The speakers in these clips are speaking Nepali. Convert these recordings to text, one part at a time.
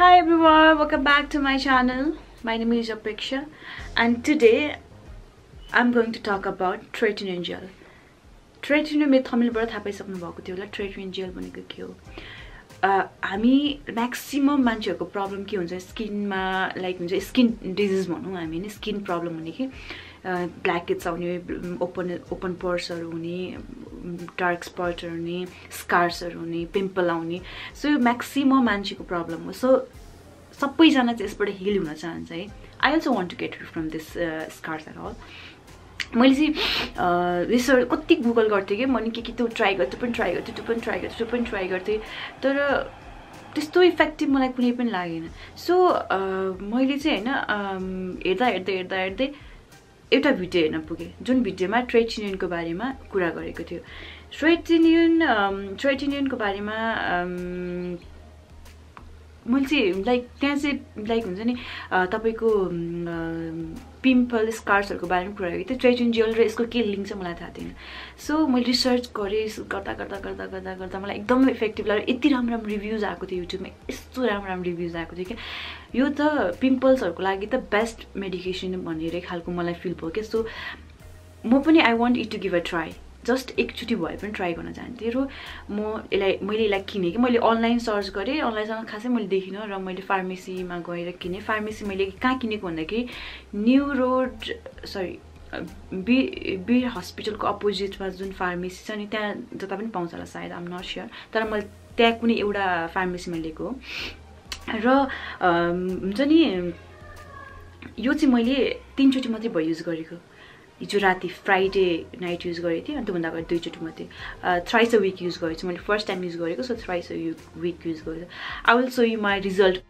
Hi everyone, welcome back to my channel. My name is Apeksha and today I'm going to talk about tretinoin gel. ट्रेटिनो मेरो थमिलबाट थाहा पाइसक्नु भएको थियो होला ट्रेटिन जेल भनेको के हो हामी म्याक्सिमम् मान्छेहरूको प्रब्लम के हुन्छ? स्किनमा लाइक हुन्छ स्किन डिजिज भनौँ हामी होइन? स्किन प्रब्लम हुने कि ब्ल्याक हेड्स आउने ओपन ओपन पर्सहरू हुने डार्क स्पटहरू हुने स्कार्सहरू हुने पिम्पल आउने। सो यो म्याक्सिमम् मान्छेको प्रब्लम हो। सो सबैजना चाहिँ यसबाट हिल हुन चाहन्छ है। I also want to get from this scars at all मैले चाहिँ रिसर्च कति गुगल गर्थेँ कि मैले के के त्यो ट्राई गर्थेँ पनि ट्राई गर्थेँ त्यो पनि ट्राई गर्थेँ त्यो पनि ट्राई गर्थेँ। तर त्यस्तो इफेक्टिभ मलाई कुनै पनि लागेन। सो मैले चाहिँ होइन हेर्दा हेर्दै हेर्दा हेर्दै एउटा भिडियो हेर्न पुगेँ जुन भिडियोमा ट्रेटिनियनको बारेमा कुरा गरेको थियो। ट्रेटिनियन ट्रेटिनियनको बारेमा मैले चाहिँ लाइक त्यहाँ चाहिँ लाइक हुन्छ नि तपाईँको पिम्पल स्कार्सहरूको बारेमा कुरा गरेको थिएँ। ट्रेटिन जेल र यसको के लिङ्क चाहिँ मलाई थाहा थिएन। सो मैले रिसर्च गरेँ गर्दा गर्दा गर्दा गर्दा गर्दा मलाई एकदमै इफेक्टिभ लाग्यो। यति राम्रो राम्रो रिभ्युज आएको थियो युट्युबमा यस्तो राम्रो राम्रो रिभ्युज आएको थियो क्या। यो त पिम्पल्सहरूको लागि त बेस्ट मेडिकेसन भनेर खालको मलाई फिल भयो क्या। सो म पनि I want it to give a try just एकचोटि भए पनि ट्राई गर्न चाहन्थेँ र। म यसलाई मैले यसलाई किनेँ कि मैले अनलाइन सर्च गरेँ अनलाइनसँग खासै मैले देखिनँ र मैले फार्मेसीमा गएर किनेँ। फार्मेसी मैले कहाँ किनेको भन्दाखेरि न्यु रोड सरी बि बिर हस्पिटलको अपोजिटमा जुन फार्मेसी छ नि त्यहाँ जता पनि पाउँछ होला सायद आम नट स्योर तर मैले त्यहाँ कुनै एउटा फार्मेसीमा लिएको। र हुन्छ नि यो चाहिँ मैले तिनचोटि मात्रै भयो युज गरेको। हिजो राति फ्राइडे नाइट युज गरेको थिएँ अनि त्योभन्दा अगाडि दुईचोटि मात्रै थ्राइस अ विक युज गरेको छु। मैले फर्स्ट टाइम युज गरेको so thrice a week use गरेको I will show you my result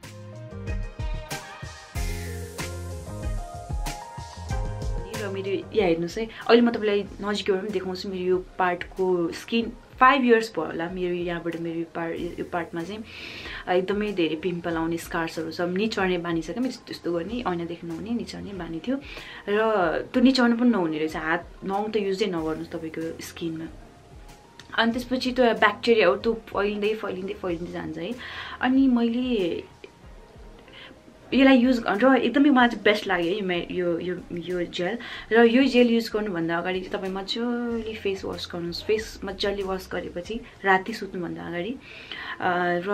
र मेरो यहाँ हेर्नुहोस् है अहिले म तपाईँलाई नजिकबाट पनि देखाउँछु मेरो यो पार्टको स्किन फाइभ इयर्स भयो होला मेरो यहाँबाट मेरो यो पार्ट यो पार्टमा चाहिँ एकदमै धेरै पिम्पल आउने स्कार्सहरू छ। निचर्ने बानी छ क्या मेरो त्यस्तो गर्ने ऐनादेखि नहुने निचर्ने बानी थियो। र त्यो निचर्नु पनि नहुने रहेछ। हात नौ त युजै नगर्नुहोस् तपाईँको स्किनमा। अनि त्यसपछि त्यो ब्याक्टेरिया हो त्यो फैलिँदै फैलिँदै फैलिँदै जान्छ है। अनि मैले यसलाई युज र एकदमै मलाई चाहिँ बेस्ट लाग्यो यो यो यो जेल। र यो जेल युज गर्नुभन्दा अगाडि चाहिँ तपाईँ मजाले फेस वास गर्नुहोस्। फेस मजाले वास गरेपछि राति सुत्नुभन्दा अगाडि र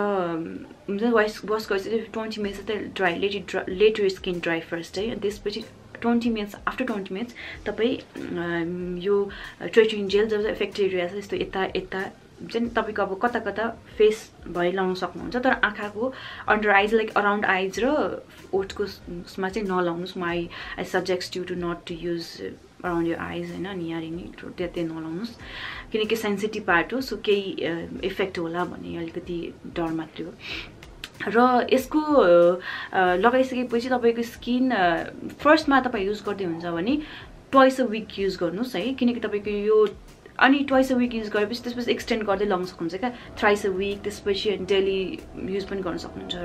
हुन्छ वास वास गरेपछि ट्वेन्टी मिनट्स चाहिँ dry let dry let skin dry first है। त्यसपछि twenty minutes after twenty minutes तपाईँ यो ट्रेटिन जेल जब इफेक्टेड एरिया छ यस्तो यता यता चाहिँ तपाईँको अब कता कता फेस भइ लाउनु सक्नुहुन्छ तर आँखाको अन्डर आइज लाइक अराउन्ड आइज र ओठको उसमा चाहिँ नलाउनुहोस्। म I I suggest you to not to use around यो आइज होइन अनि यहाँ नि त्यहाँ नलाउनुहोस्। किनकि सेन्सिटिभ पार्ट हो सो केही इफेक्ट होला भन्ने अलिकति डर मात्रै हो। र यसको लगाइसकेपछि तपाईँको स्किन फर्स्टमा तपाईँ युज गर्दै हुन्छ भने ट्वाइस अ विक युज गर्नुहोस् है। किनकि तपाईँको यो अनि ट्वाइस अ विक युज गरेपछि त्यसपछि एक्सटेन्ड गर्दै लगाउन सक्नुहुन्छ क्या? थ्राइस अ विक त्यसपछि डेली युज पनि गर्न सक्नुहुन्छ।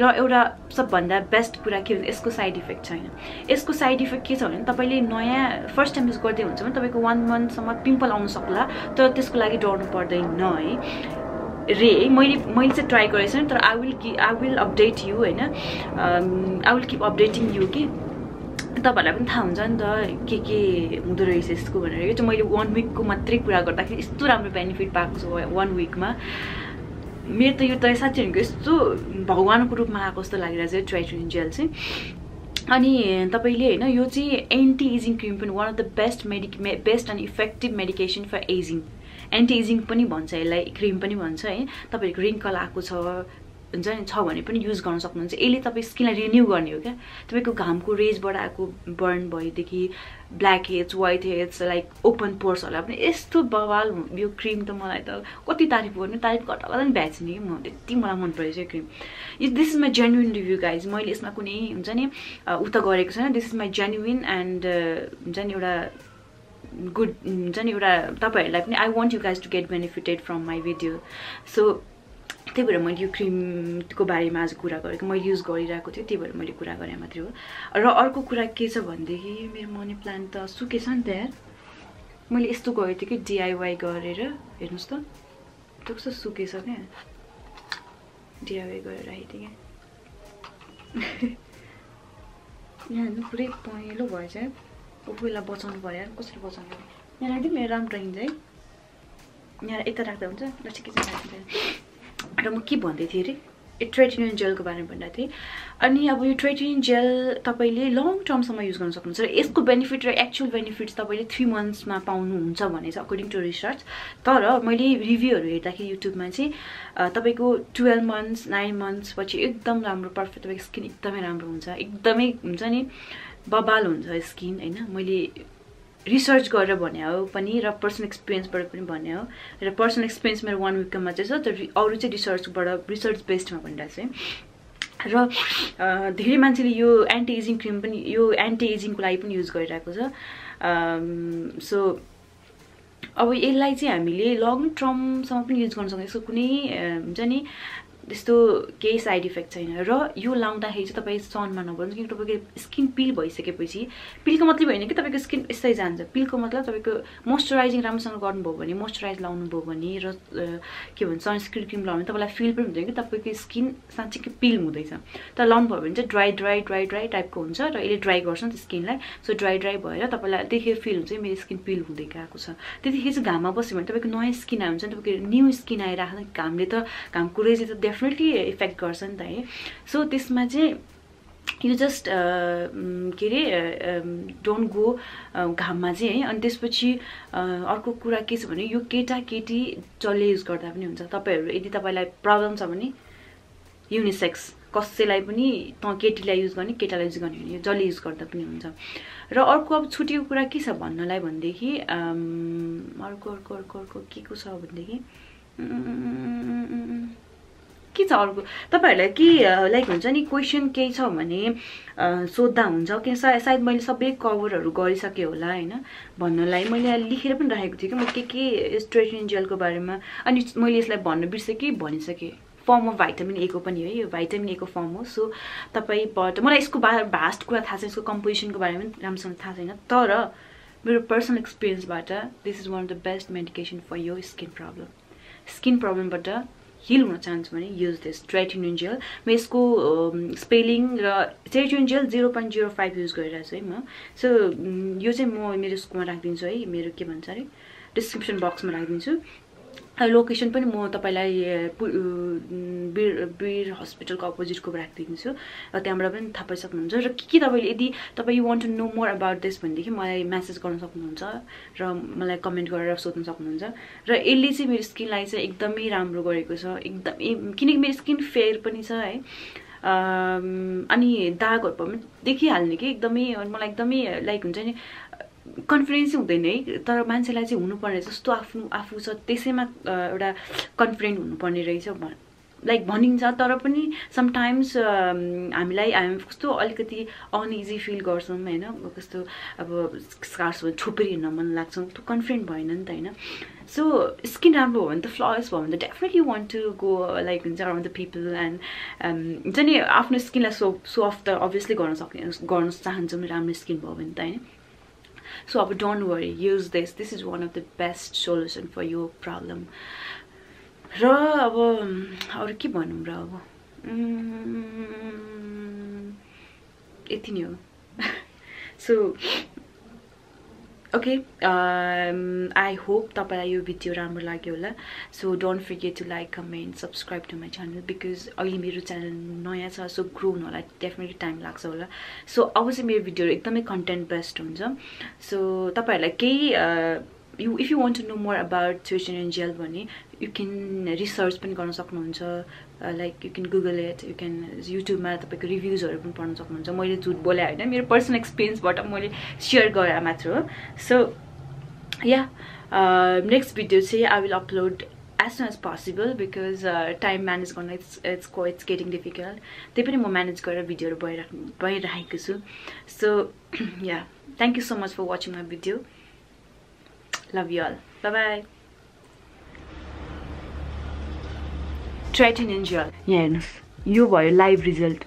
र एउटा सबभन्दा बेस्ट कुरा के भन्छ यसको साइड इफेक्ट छैन। यसको साइड इफेक्ट के छ भने तपाईँले नयाँ फर्स्ट टाइम युज गर्दै हुन्छ भने तपाईँको वान मन्थसम्म पिम्पल आउनु सक्ला तर त्यसको लागि डर्नु पर्दैन है। रे मैले मैले चाहिँ ट्राई गरेको छैन तर आई विल कि आई विल अपडेट यु होइन? I will keep updating you कि तपाईँहरूलाई पनि थाहा हुन्छ नि त के के हुँदो रहेछ यसको भनेर यो चाहिँ मैले वान विकको मात्रै कुरा गर्दाखेरि यस्तो राम्रो बेनिफिट पाएको छु वान विकमा मेरो त यो त भनेको यस्तो भगवान्को रूपमा आएको जस्तो लागिरहेको छ ट्राइट्रिन जेल चाहिँ अनि तपाईँले होइन यो चाहिँ एन्टी एजिङ क्रिम पनि one of the best medic best and effective medication for aging anti aging पनि भन्छ यसलाई क्रिम पनि भन्छ है तपाईँहरूको रिङ्कल आएको छ हुन्छ नि छ भने पनि युज गर्न सक्नुहुन्छ। यसले तपाईँ स्किनलाई रिन्यू गर्ने हो क्या? तपाईँको घामको रेजबाट आएको बर्न भएदेखि black heads white heads like open पोर्सहरूलाई पनि यस्तो बवाल यो क्रिम त मलाई त कति तारिफ गर्नु? तारिफ गर्दा पनि भ्याचिने कि म त्यति मलाई मन परेछ यो cream this is my genuine review guys मैले यसमा कुनै हुन्छ नि उता गरेको छैन। This is my genuine and हुन्छ नि एउटा गुड हुन्छ नि एउटा तपाईँहरूलाई पनि I want you guys to get benefited from my video so त्यही भएर मैले यो क्रिमको बारेमा आज कुरा गरेको मैले युज गरिरहेको थिएँ त्यही भएर मैले कुरा गरेँ मात्रै हो। र अर्को कुरा के छ भनेदेखि मेरो मनी प्लान्ट त सुकेछ नि त यार। मैले यस्तो गएको थिएँ कि डिआइवाई गरेर हेर्नुहोस् त। कस्तो सुकेछ क्या। डिआइवाई गरेर आइदिएँ क्या। यहाँ पुरै पहेँलो भएछ उफुलाई बचाउनु पऱ्यो कसरी बचाउनु यहाँ राखिदिउँ मेरो राम्रो राखिन्छ है। यहाँ यता राख्दा हुन्छ। ल ठिकै छ राखिन्छ र म के भन्दै थिएँ अरे? ट्रेटिनियन जेलको बारेमा भनिरहेको थिएँ। अनि अब यो ट्रेटिनियन जेल तपाईँले लङ टर्मसम्म युज गर्न सक्नुहुन्छ र यसको बेनिफिट र एक्चुअल बेनिफिट्स तपाईँले थ्री मन्थ्समा पाउनुहुन्छ भने चाहिँ अकर्डिङ टु रिसर्च तर मैले रिभ्यूहरू हेर्दाखेरि युट्युबमा चाहिँ तपाईँको टुवेल्भ मन्थ्स नाइन मन्थ्स पछि एकदम राम्रो पर्फेक्ट तपाईँको स्किन एकदमै राम्रो हुन्छ। एकदमै हुन्छ नि बबाल हुन्छ स्किन होइन? मैले रिसर्च गरेर भने हो पनि र पर्सनल एक्सपिरियन्सबाट पनि भने हो. र पर्सनल एक्सपिरियन्स मेरो वान विकमा चाहिँ छ तर अरू चाहिँ रिसर्चबाट रिसर्च बेस्डमा भनिरहेको चाहिँ र धेरै मान्छेले यो एन्टी एजिङ क्रिम पनि यो एन्टी एजिङको लागि पनि युज गरिरहेको छ। सो अब यसलाई चाहिँ हामीले लङ टर्मसम्म पनि युज गर्न सक्छौँ यसको कुनै हुन्छ नि त्यस्तो केही साइड इफेक्ट छैन। र यो लाउँदाखेरि चाहिँ तपाईँ सनमा नगर्नु किनकि तपाईँको स्किन पिल भइसकेपछि पिलको मतलब होइन कि तपाईँको स्किन यस्तै जान्छ। पिलको मतलब तपाईँको मोइस्चराइजिङ राम्रोसँग गर्नुभयो भने मोइस्चराइज लाउनु भयो भने र के भन्छ सनस्क्रिन क्रिम लाउनु तपाईँलाई फिल पनि हुँदैन कि तपाईँको स्किन साँच्चीकै पिल हुँदैछ। तर लाउनु भयो भने चाहिँ ड्राई ड्राई ड्राई ड्राई टाइपको हुन्छ र यसले ड्राई गर्छ नि त स्किनलाई। सो ड्राई ड्राई भएर तपाईँलाई त्यतिखेर फिल हुन्छ मेरो स्किन पिल हुँदै गएको छ। त्यतिखेर चाहिँ घाममा बस्यो भने तपाईँको नयाँ स्किन आयो चाहिँ तपाईँको न्यू स्किन आइरहेको घामले त घामको रेजे त डेफिनेटली इफेक्ट गर्छ नि त है। सो त्यसमा चाहिँ यो जस्ट के अरे डोन्ट गो घाममा चाहिँ है। अनि त्यसपछि अर्को कुरा के छ भने यो केटाकेटी जसले युज गर्दा पनि हुन्छ। तपाईँहरू यदि तपाईँलाई प्रब्लम छ भने युनिसेक्स कसैलाई पनि त केटीलाई युज गर्ने केटालाई युज गर्ने भने जसले युज गर्दा पनि हुन्छ। र अर्को अब छुटेको कुरा के छ भन्नलाई भनेदेखि अर्को अर्को अर्को अर्को के को छ भनेदेखि के छ अर्को? तपाईँहरूलाई के लाइक हुन्छ नि क्वेसन केही छ भने सोद्धा हुन्छ। कि सायद मैले सबै कभरहरू गरिसकेँ होला होइन? भन्नलाई मैले लेखेर पनि राखेको थिएँ कि म के के स्ट्रेटनिङ जेलको बारेमा। अनि मैले यसलाई भन्न बिर्सेँ भनिसकेँ। फर्म अफ भाइटामिन एको पनि है यो भाइटामिन एको फर्म हो। सो तपाईँबाट मलाई यसको बा भास्ट कुरा थाहा छ यसको कम्पोजिसनको बारेमा पनि राम्रोसँग थाहा छैन। तर मेरो personal एक्सपिरियन्सबाट this is one of the best medication for यो स्किन प्रब्लम स्किन प्रब्लमबाट हिल हुन चाहन्छु भने युज दिस ट्रेटिनियन जेल म यसको स्पेलिङ र tretinoin gel zero point zero five use गरिरहेको छु है म। सो यो चाहिँ म मेरो स्कुलमा राखिदिन्छु है। मेरो के भन्छ अरे? डिस्क्रिप्सन बक्समा राखिदिन्छु। लोकेसन पनि म तपाईँलाई बिर बिर हस्पिटलको अपोजिटको राखिदिन्छु र त्यहाँबाट पनि थाहा पाइसक्नुहुन्छ। र के के तपाईँले यदि तपाईँ you want to know more about this भनेदेखि मलाई म्यासेज गर्न सक्नुहुन्छ र मलाई कमेन्ट गरेर सोध्नु सक्नुहुन्छ। र यसले चाहिँ मेरो स्किनलाई चाहिँ एकदमै राम्रो गरेको छ। एकदमै किनकि मेरो स्किन फेयर पनि छ है। अनि दागहरू पनि देखिहाल्ने कि? एकदमै मलाई एकदमै लाइक हुन्छ नि कन्फिडेन्सै हुँदैन है तर मान्छेलाई चाहिँ हुनुपर्ने जस्तो आफ्नो आफू छ त्यसैमा एउटा कन्फिडेन्ट हुनुपर्ने रहेछ लाइक भनिन्छ तर पनि समटाइम्स हामीलाई हामी कस्तो अलिकति अनइजी फिल गर्छौँ होइन? कस्तो अब स्कार्स छोपेर हिँड्न मन लाग्छ त्यो कन्फिडेन्ट भएन नि त होइन? सो स्किन राम्रो भयो भने त फ्लस भयो भने त definitely want to go like हुन्छ अराउन्ड द पिपल एन्ड हुन्छ नि आफ्नो स्किनलाई सो सो अफ त अभियसली गर्न सक्ने गर्न चाहन्छौँ राम्रो स्किन भयो भने त होइन? So अब don't worry use this this is one of the best solution for your problem र अब अरू के भनौँ र अब यति नै हो सो ओके आई होप तपाईँलाई यो भिडियो राम्रो लाग्यो होला. So don't forget to like comment subscribe to my channel because अहिले मेरो च्यानल नयाँ छ सो ग्रो हुनलाई डेफिनेटली टाइम लाग्छ होला. सो अब चाहिँ मेरो भिडियोहरू एकदमै कन्टेन्ट बेस्ट हुन्छ. सो तपाईँहरूलाई केही you if you want to know more about tuition and gel भने यु क्यान रिसर्च पनि गर्न सक्नुहुन्छ. Like you can Google it you can युट्युबमा तपाईँको रिभ्युजहरू पनि पढ्न सक्नुहुन्छ. मैले झुट बोले होइन मेरो पर्सनल एक्सपिरियन्सबाट मैले सेयर गरेर मात्र हो. सो या नेक्स्ट भिडियो चाहिँ I will upload as soon as possible because time manage गर्न इट्स इट्स को इट्स गेटिङ डिफिकल्ट त्यही पनि म म्यानेज गरेर भिडियोहरू भइराख्नु भइरहेको छु. So yeah thank you so much for watching my video love you all bye ट्राइटिन एन्जियल यहाँ हेर्नुहोस् यो भयो लाइभ रिजल्ट